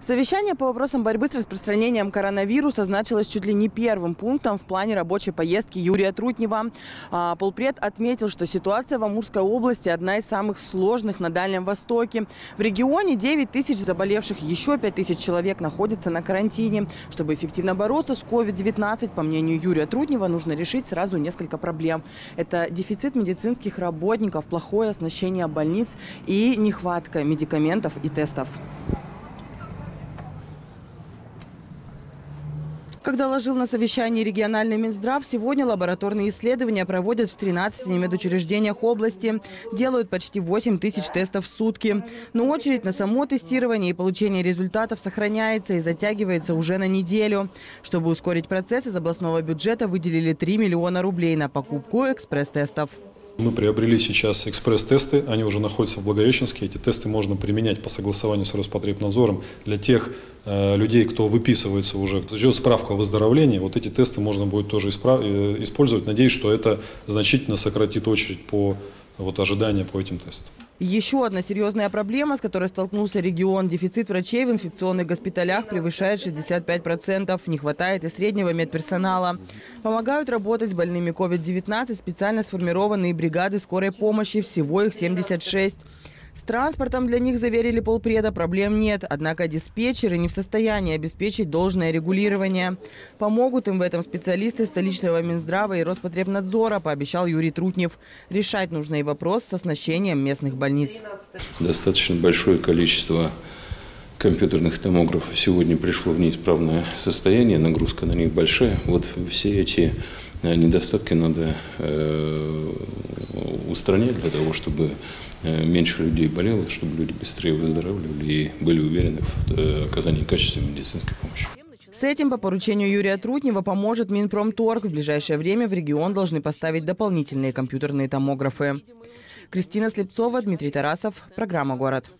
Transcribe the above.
Совещание по вопросам борьбы с распространением коронавируса значилось чуть ли не первым пунктом в плане рабочей поездки Юрия Трутнева. А, Полпред отметил, что ситуация в Амурской области одна из самых сложных на Дальнем Востоке. В регионе 9 тысяч заболевших, еще 5 тысяч человек находятся на карантине. Чтобы эффективно бороться с COVID-19, по мнению Юрия Трутнева, нужно решить сразу несколько проблем. Это дефицит медицинских работников, плохое оснащение больниц и нехватка медикаментов и тестов. Как доложил на совещании региональный Минздрав, сегодня лабораторные исследования проводят в 13 медучреждениях области. Делают почти 8 тысяч тестов в сутки. Но очередь на само тестирование и получение результатов сохраняется и затягивается уже на неделю. Чтобы ускорить процесс, из областного бюджета выделили 3 миллиона рублей на покупку экспресс-тестов. Мы приобрели сейчас экспресс-тесты, они уже находятся в Благовещенске. Эти тесты можно применять по согласованию с Роспотребнадзором для тех э, людей, кто выписывается уже, идет справка о выздоровлении. Вот эти тесты можно будет тоже э, использовать. Надеюсь, что это значительно сократит очередь по вот, ожидания по этим тестам. Еще одна серьезная проблема, с которой столкнулся регион. Дефицит врачей в инфекционных госпиталях превышает 65%. Не хватает и среднего медперсонала. Помогают работать с больными COVID-19 специально сформированные бригады скорой помощи. Всего их 76. С транспортом для них, заверили полпреда, проблем нет. Однако диспетчеры не в состоянии обеспечить должное регулирование. Помогут им в этом специалисты столичного Минздрава и Роспотребнадзора, пообещал Юрий Трутнев. Решать нужно и вопрос с оснащением местных больниц. Достаточно большое количество компьютерных томографов сегодня пришло в неисправное состояние, нагрузка на них большая. Вот все эти э, недостатки надо устранять для того, чтобы э, меньше людей болело, чтобы люди быстрее выздоравливали и были уверены в э, оказании качественной медицинской помощи. С этим по поручению Юрия Трутнева поможет Минпромторг. В ближайшее время в регион должны поставить дополнительные компьютерные томографы. Кристина Слепцова, Дмитрий Тарасов. Программа «Город».